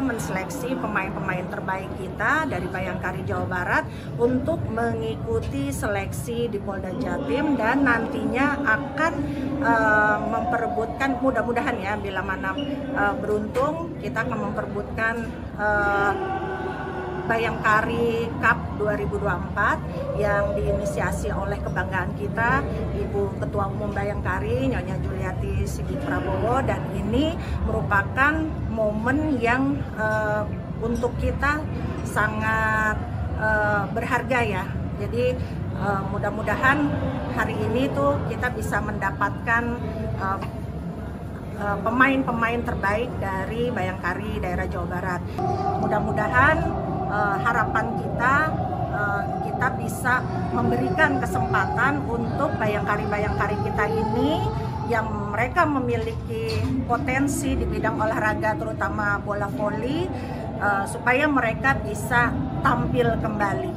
menseleksi pemain-pemain terbaik kita dari Bayangkari Jawa Barat untuk mengikuti seleksi di Polda Jatim dan nantinya akan uh, memperebutkan mudah-mudahan ya bila mana uh, beruntung kita akan memperebutkan uh, Bayangkari Cup 2024 yang diinisiasi oleh kebanggaan kita Ibu Ketua Umum Bayangkari Nyonya Juliati Sigi Prabowo dan ini merupakan momen yang uh, untuk kita sangat uh, berharga ya. Jadi uh, mudah-mudahan hari ini tuh kita bisa mendapatkan pemain-pemain uh, terbaik dari Bayangkari daerah Jawa Barat. Mudah-mudahan uh, harapan kita uh, kita bisa memberikan kesempatan untuk bayangkari-bayangkari kita ini yang mereka memiliki potensi di bidang olahraga terutama bola voli uh, supaya mereka bisa tampil kembali.